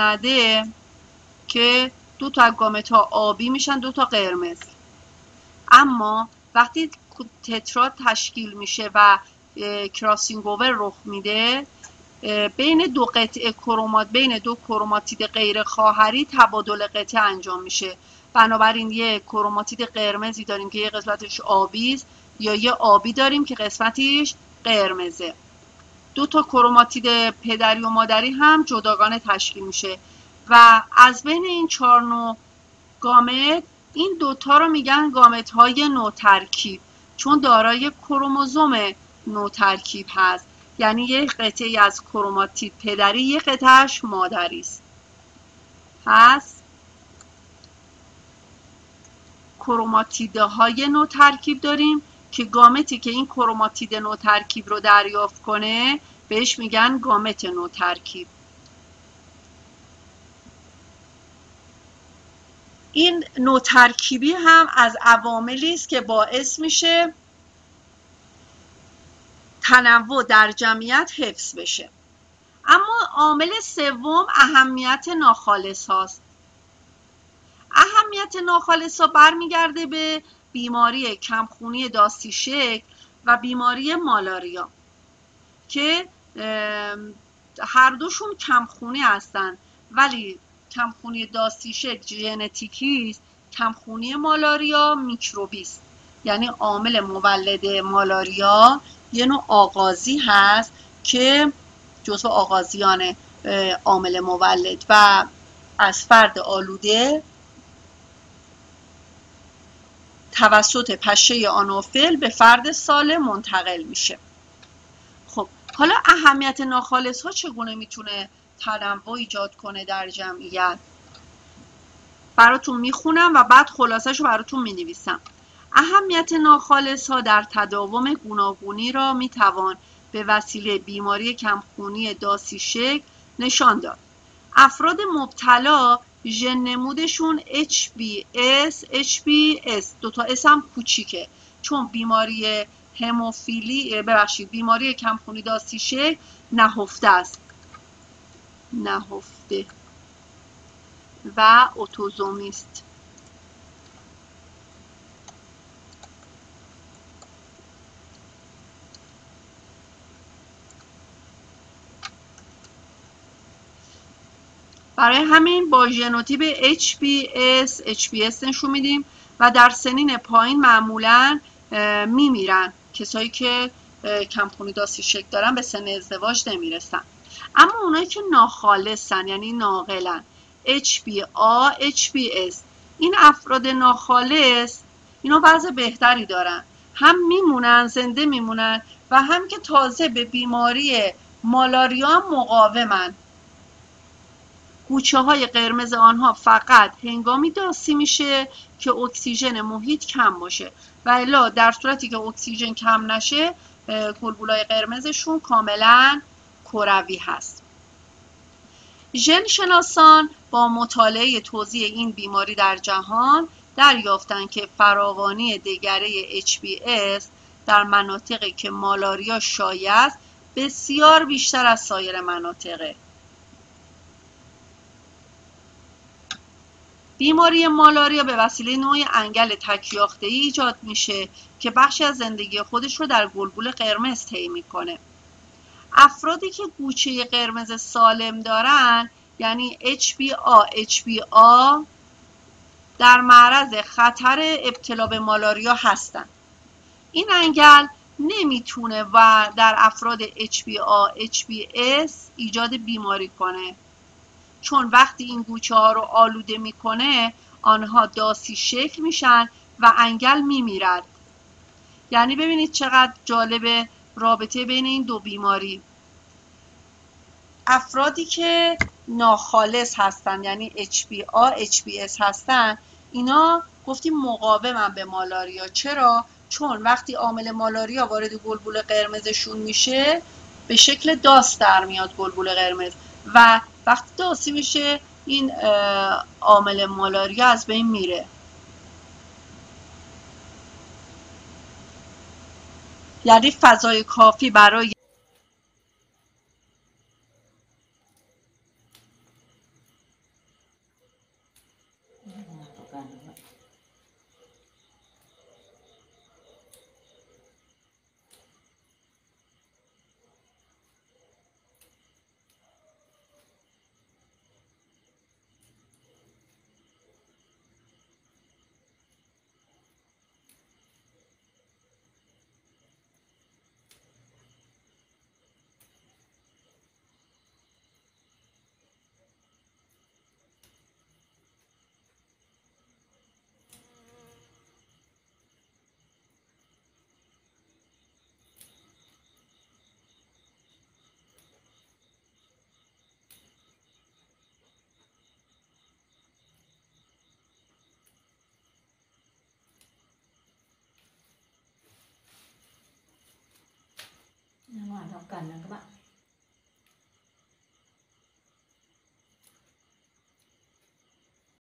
نده که دو تا گامت آبی میشن دو تا قرمز. اما وقتی تتراد تشکیل میشه و کراسینگ اوور رخ میده بین دو قطعه کرومات بین دو کروماتید غیر خواهری تبادل قطعه انجام میشه. بنابراین یه کروماتید قرمزی داریم که یه قسمتش آبی یا یه آبی داریم که قسمتش قرمزه. دو تا کروماتید پدری و مادری هم جداگانه تشکیل میشه. و از بین این چهار نوع گامت این دوتا رو میگن گامت های نوترکیب چون دارای کروموزوم نوترکیب هست. یعنی یک قطعه از کروماتید پدری یک قطعش مادری است. پس کروماتیده های نو ترکیب داریم که گامتی که این کروماتید نو ترکیب رو دریافت کنه بهش میگن گامت نو ترکیب. این نو ترکیبی هم از عواملی است که باعث میشه تنوع در جمعیت حفظ بشه. اما عامل سوم اهمیت ناخالص هاست. اهمیت ناخالص ها برمیگرده به بیماری کمخونی داستی شکل و بیماری مالاریا که هر دوشون کمخونی هستن. ولی کمخونی داستی شکل ژنتیکی است. کمخونی مالاریا میکروبی است یعنی عامل مولد مالاریا یه نوع آغازی هست که جزو آغازیان عامل مولد و از فرد آلوده توسط پشه آنوفل به فرد سالم منتقل میشه. حالا اهمیت ناخالص ها چگونه می‌تونه تنوع ایجاد کنه در جمعیت؟ براتون می‌خونم و بعد خلاصش رو براتون می‌نویسم. اهمیت ناخالص ها در تداوم گوناگونی را می‌توان به وسیله بیماری کمخونی داسی شکل نشان داد. افراد مبتلا ژن نمودشون HBS HBS دوتا اس هم کوچیکه. چون بیماری هموفیلی ببخشید بیماری کمخونی داسی شکل نهفته است. نهفته. و اتوزومیست. برای همین با ژنوتیپ HBS HBS نشون میدیم و در سنین پایین معمولا میمیرن. کسایی که کمخونی داسی شکل دارن به سن ازدواج نمی‌رسن. اما اونایی که ناخالصن یعنی ناقلن. HBA HBS این افراد ناخالص اینا وضع بهتری دارن. هم میمونن زنده میمونن و هم که تازه به بیماری مالاریا مقاومن. گوچه های قرمز آنها فقط هنگامی داسی میشه که اکسیژن محیط کم باشه. و الا در صورتی که اکسیژن کم نشه گلبولای قرمزشون کاملا کروی هست. ژن شناسان با مطالعه توضیح این بیماری در جهان دریافتن که فراوانی دگره HBS در مناطقی که مالاریا شایع است بسیار بیشتر از سایر مناطقه. بیماری مالاریا به وسیله نوع انگل تکیاخته ای ایجاد میشه که بخشی از زندگی خودش رو در گلبول قرمز طی می‌کنه. افرادی که گوچه قرمز سالم دارن یعنی HBA HBA در معرض خطر ابتلا به مالاریا هستند این انگل نمی‌تونه و در افراد HBA HBS ایجاد بیماری کنه. چون وقتی این گوچه ها رو آلوده می‌کنه آنها داسی شکل میشن و انگل میمیرد. یعنی ببینید چقدر جالب رابطه بین این دو بیماری. افرادی که ناخالص هستن یعنی HBA HBS هستن اینا گفتیم مقاومن به مالاریا. چرا؟ چون وقتی عامل مالاریا وارد گلبول قرمزشون میشه به شکل داس در میاد گلبول قرمز و وقتی داسی میشه این عامل مالاریا از بین میره. یعنی فضای کافی برای cần các bạn?